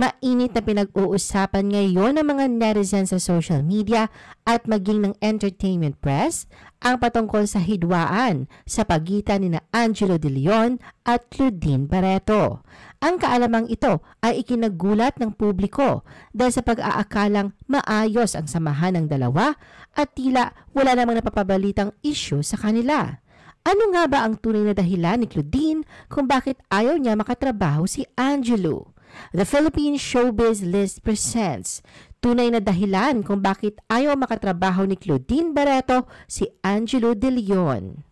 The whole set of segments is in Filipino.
Mainit na pinag-uusapan ngayon ng mga netizens sa social media at maging ng entertainment press ang patungkol sa hidwaan sa pagitan ni na Angelo De Leon at Claudine Barreto. Ang kaalamang ito ay ikinagulat ng publiko dahil sa pag-aakalang maayos ang samahan ng dalawa at tila wala namang napapabalitang issue sa kanila. Ano nga ba ang tunay na dahilan ni Claudine kung bakit ayaw niya makatrabaho si Angelo? The Philippine Showbiz List presents tunay na dahilan kung bakit ayaw makatrabaho ni Claudine Barreto si Angelo De Leon.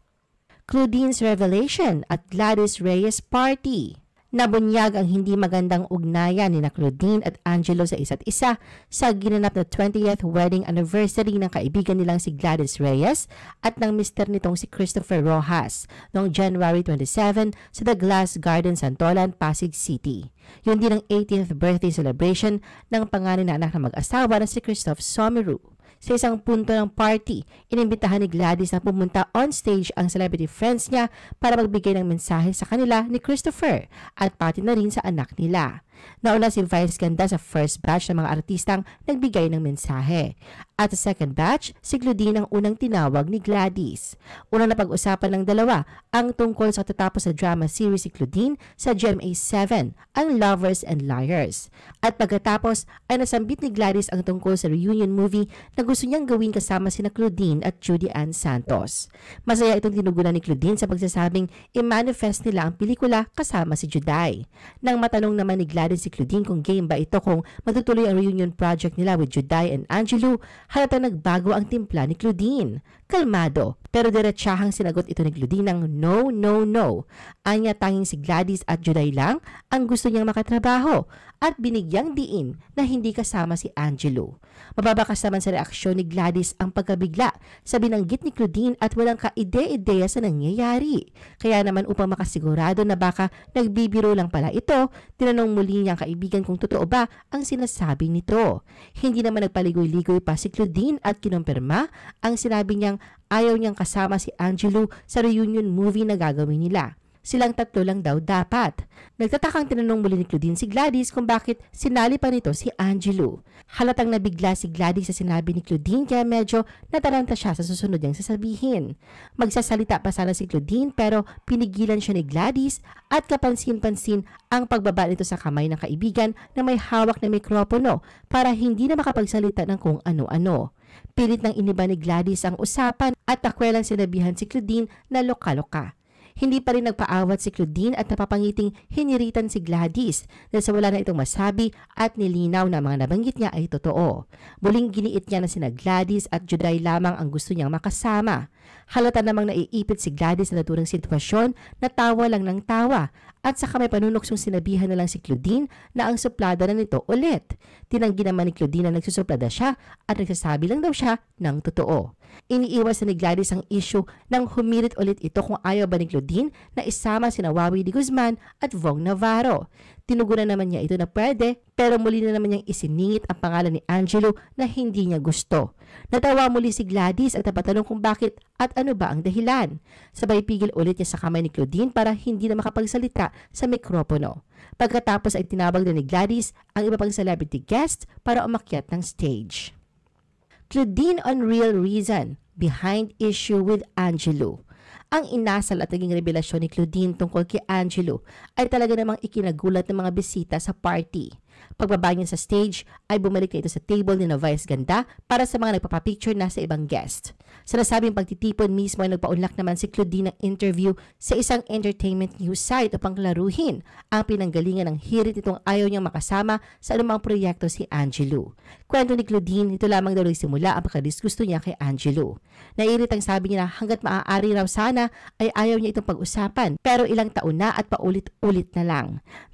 Claudine's Revelation at Gladys Reyes Party Nabunyag ang hindi magandang ugnayan ni na Claudine at Angelo sa isa't isa sa ginanap na 20th wedding anniversary ng kaibigan nilang si Gladys Reyes at ng mister nitong si Christopher Rojas noong January 27 sa The Glass Garden Santolan, Pasig City. Yun din ang 18th birthday celebration ng pangalan na anak na mag-asawa na si Christoph Someru. Sa isang punto ng party, inimbitahan ni Gladys na pumunta on stage ang celebrity friends niya para magbigay ng mensahe sa kanila ni Christopher at pati na rin sa anak nila. Nauna si Vice Ganda sa first batch ng mga artistang nagbigay ng mensahe. At sa second batch, si Claudine ang unang tinawag ni Gladys. Unang napag-usapan ng dalawa ang tungkol sa tatapos sa drama series si Claudine sa GMA7, ang Lovers and Liars. At pagkatapos ay nasambit ni Gladys ang tungkol sa reunion movie na gusto niyang gawin kasama sina Claudine at Judy Ann Santos. Masaya itong tinugunan ni Claudine sa pagsasabing i-manifest nila ang pelikula kasama si Juday. Nang matanong naman ni Gladys si Claudine kung game ba ito kung matutuloy ang reunion project nila with Juday and Angelo, halata nagbago ang timpla ni Claudine. Kalmado, pero diretsahang sinagot ito ni Claudine ng no, no, no. Anya tanging si Gladys at Juday lang ang gusto niyang makatrabaho at binigyang diin na hindi kasama si Angelo. Mababakas naman sa reaksyon ni Gladys ang pagkabigla sa binanggit ni Claudine at walang kaide-ideya sa nangyayari. Kaya naman upang makasigurado na baka nagbibiro lang pala ito, tinanong muli niyang kaibigan kung totoo ba ang sinasabi nito. Hindi naman nagpaligoy-ligoy pa si Claudine at kinumpirma ang sinabi niyang ayaw niyang kasama si Angelo sa reunion movie na gagawin nila. Silang tatlo lang daw dapat. Nagtatakang tinanong muli ni Claudine si Gladys kung bakit sinali pa nito si Angelo. Halatang nabigla si Gladys sa sinabi ni Claudine kaya medyo nataranta siya sa susunod niyang sasabihin. Magsasalita pa sana si Claudine pero pinigilan siya ni Gladys at kapansin-pansin ang pagbaba nito sa kamay ng kaibigan na may hawak na mikropono para hindi na makapagsalita ng kung ano-ano. Pilit ng iniba ni Gladys ang usapan at takwelang sinabihan si Claudine na loka-loka. Hindi pa rin nagpaawat si Claudine at napapangiting hiniritan si Gladys dahil sa wala na itong masabi at nilinaw na mga nabanggit niya ay totoo. Muling giniit niya na sina Gladys at Juday lamang ang gusto niyang makasama. Halata namang naiipit si Gladys sa naturang sitwasyon na tawa lang ng tawa at saka may panunoksong sinabihan na lang si Claudine na ang suplada na nito ulit. Tinanggi naman ni Claudine na nagsusuplada siya at nagsasabi lang daw siya ng totoo. Iniiwas na ni Gladys ang issue nang humirit ulit ito kung ayaw ba ni Claudine na isama si Nawawi de Guzman at Vong Navarro. Tinugunan naman niya ito na pwede pero muli na naman niyang isiningit ang pangalan ni Angelo na hindi niya gusto. Natawa muli si Gladys at napatanong kung bakit at ano ba ang dahilan. Sabay pigil ulit niya sa kamay ni Claudine para hindi na makapagsalita sa mikropono. Pagkatapos ay tinawag na ni Gladys ang iba pang celebrity guests para umakyat ng stage. Claudine on real reason behind issue with Angelo. Ang inasal at naging revelasyon ni Claudine tungkol kay Angelo ay talaga namang ikinagulat ng mga bisita sa party. Pagbaba niya sa stage ay bumalik na ito sa table ni na Vice Ganda para sa mga nagpapapicture na sa ibang guest. Sa nasabing pagtitipon mismo ay nagpaunlak naman si Claudine ng interview sa isang entertainment news site upang klaruhin ang pinanggalingan ng hirit nitong ayaw niyang makasama sa anumang proyekto si Angelo. Kwento ni Claudine, ito lamang daw nagsimula ang pagkadisgusto niya kay Angelo. Nairit ang sabi niya na hanggat maaari raw sana ay ayaw niya itong pag-usapan pero ilang taon na at paulit-ulit na lang.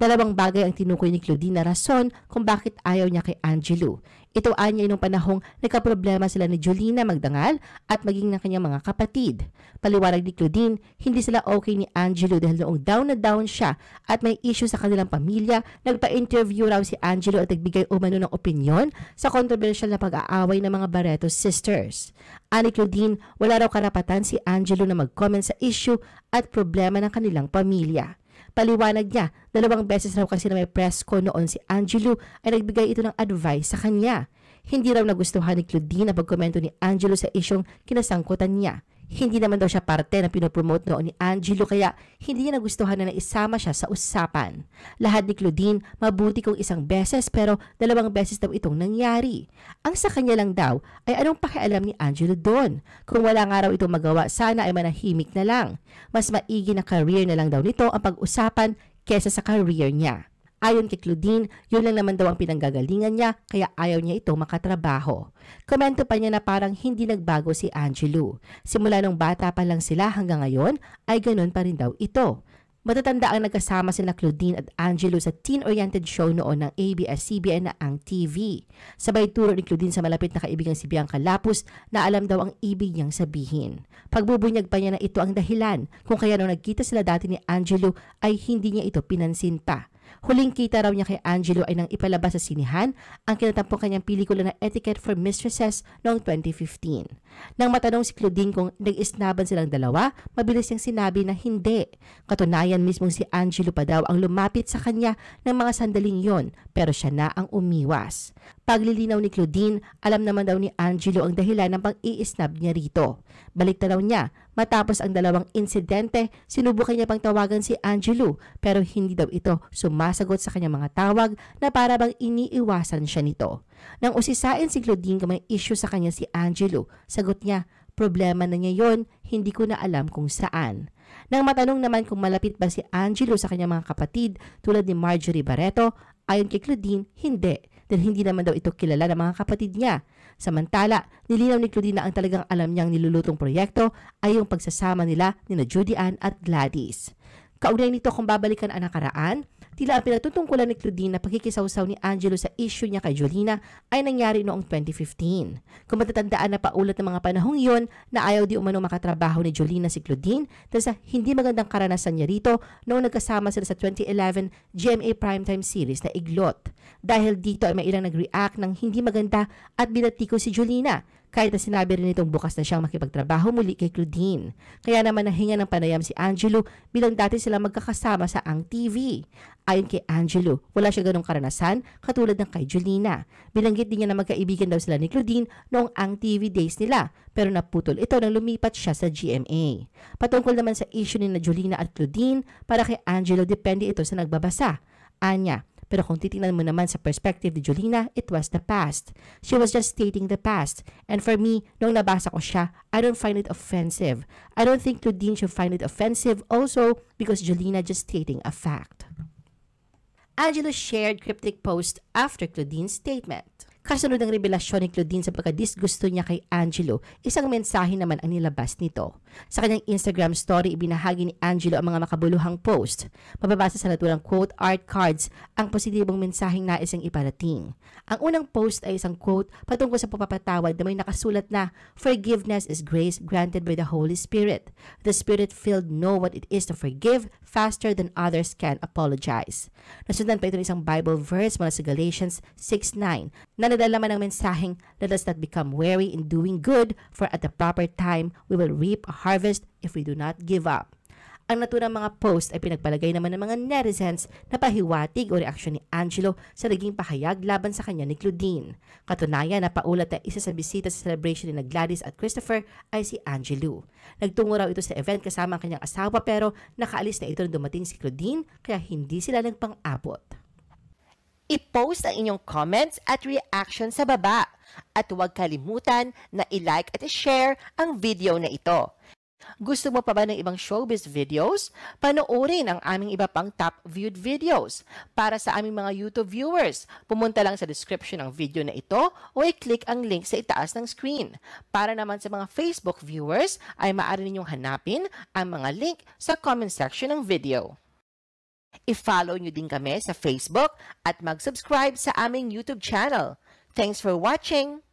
Dalawang bagay ang tinukoy ni Claudine na rason rason kung bakit ayaw niya kay Angelo. Ito anya nung panahong nagkaproblema sila ni Jolina Magdangal at maging ng kanyang mga kapatid. Paliwanag ni Claudine, hindi sila okay ni Angelo dahil noong down na down siya at may issue sa kanilang pamilya. Nagpa-interview raw si Angelo at nagbigay umano ng opinion sa controversial na pag-aaway ng mga Barreto sisters. Ani Claudine, wala raw karapatan si Angelo na mag-comment sa issue at problema ng kanilang pamilya. Paliwanag niya, dalawang beses raw kasi na may press ko noon si Angelo ay nagbigay ito ng advice sa kanya. Hindi raw nagustuhan ni Claudine ang pagkomento ni Angelo sa isyong kinasangkutan niya. Hindi naman daw siya parte na pinopromote noon ni Angelo kaya hindi niya nagustuhan na naisama siya sa usapan. Lahat ni Claudine, mabuti kung isang beses pero dalawang beses daw itong nangyari. Ang sa kanya lang daw ay anong pakialam ni Angelo doon. Kung wala nga raw itong magawa, sana ay manahimik na lang. Mas maigi na career na lang daw nito ang pag-usapan kesa sa career niya. Ayon kay Claudine, yun lang naman daw ang pinanggagalingan niya kaya ayaw niya ito makatrabaho. Komento pa niya na parang hindi nagbago si Angelo. Simula nung bata pa lang sila hanggang ngayon ay ganun pa rin daw ito. Matatanda ang nagkasama sina Claudine at Angelo sa teen-oriented show noon ng ABS-CBN na ang TV. Sabay turo ni Claudine sa malapit na kaibigang si Bianca Lapus na alam daw ang ibig niyang sabihin. Pagbubunyag pa niya na ito ang dahilan kung kaya nung nagkita sila dati ni Angelo ay hindi niya ito pinansin pa. Huling kita raw niya kay Angelo ay nang ipalabas sa sinihan ang kinatampong kanyang pelikula na Etiquette for Mistresses noong 2015. Nang matanong si Claudine kung nag-isnaban silang dalawa, mabilis niyang sinabi na hindi. Katunayan mismo si Angelo pa daw ang lumapit sa kanya ng mga sandaling yon pero siya na ang umiwas. Paglilinaw ni Claudine, alam naman daw ni Angelo ang dahilan ng pang-iisnab niya rito. Balik na niya, matapos ang dalawang insidente, sinubukan niya pang tawagan si Angelo pero hindi daw ito sumasagot sa kanyang mga tawag na para bang iniiwasan siya nito. Nang usisain si Claudine kung may issue sa kanya si Angelo, sagot niya, problema na niya yon, hindi ko na alam kung saan. Nang matanong naman kung malapit ba si Angelo sa kanyang mga kapatid tulad ni Marjorie Barreto, ayon kay Claudine, hindi dahil hindi naman daw ito kilala ng mga kapatid niya. Samantala, nilinaw ni Claudine na ang talagang alam niyang nilulutong proyekto ay yung pagsasama nila ni na Judy Ann at Gladys. Kaugnay nito kung babalikan ang nakaraan, tila ang pinatutungkulan ni Claudine na pagkikisawsaw ni Angelo sa issue niya kay Jolina ay nangyari noong 2015. Kung matatandaan na paulat ng mga panahong iyon na ayaw di umano makatrabaho ni Jolina si Claudine dahil sa hindi magandang karanasan niya rito noong nagkasama sila sa 2011 GMA Primetime series na Iglot. Dahil dito ay may ilang nag-react ng hindi maganda at binatiko si Jolina kahit na sinabi rin itong bukas na siyang makipagtrabaho muli kay Claudine. Kaya naman nahinga ng panayam si Angelo bilang dati sila magkakasama sa Ang TV. Ayon kay Angelo, wala siya ganong karanasan katulad ng kay Julina. Bilanggit din niya na magkaibigan daw sila ni Claudine noong Ang TV days nila pero naputol ito nang lumipat siya sa GMA. Patungkol naman sa issue ni na Julina at Claudine, para kay Angelo depende ito sa nagbabasa. Anya, pero kung titingnan mo naman sa perspective ni Jolina, it was the past. She was just stating the past. And for me, nung nabasa ko siya, I don't find it offensive. I don't think Claudine should find it offensive also because Jolina just stating a fact. Angelo shared cryptic post after Claudine's statement. Kasunod ng revelasyon ni Claudine sa pagkadisgusto niya kay Angelo, isang mensahe naman ang nilabas nito. Sa kanyang Instagram story, ibinahagi ni Angelo ang mga makabuluhang post. Mababasa sa naturang quote art cards ang positibong mensaheng nais ang iparating. Ang unang post ay isang quote patungkol sa pagpapatawad na may nakasulat na, Forgiveness is grace granted by the Holy Spirit. The Spirit-filled know what it is to forgive faster than others can apologize. Nasundan pa ito ng isang Bible verse mula sa Galatians 6.9 na nadalaman ng mensaheng, let us not become weary in doing good, for at the proper time we will reap a harvest if we do not give up. Ang naturang mga post ay pinagpalagay naman ng mga netizens na pahiwatig o reaksyon ni Angelo sa naging pahayag laban sa kanya ni Claudine. Katunayan na paulat na isa sa bisita sa celebration ni Gladys at Christopher ay si Angelo. Nagtungo raw ito sa event kasama ang kanyang asawa pero nakaalis na ito nang dumating si Claudine kaya hindi sila nagpang-abot. I-post ang inyong comments at reaction sa baba. At huwag kalimutan na i-like at i-share ang video na ito. Gusto mo pa ba ng ibang showbiz videos? Panoorin ang aming iba pang top viewed videos. Para sa aming mga YouTube viewers, pumunta lang sa description ng video na ito o i-click ang link sa itaas ng screen. Para naman sa mga Facebook viewers, ay maaari ninyong hanapin ang mga link sa comment section ng video. I-follow nyo din kami sa Facebook at mag-subscribe sa aming YouTube channel. Thanks for watching!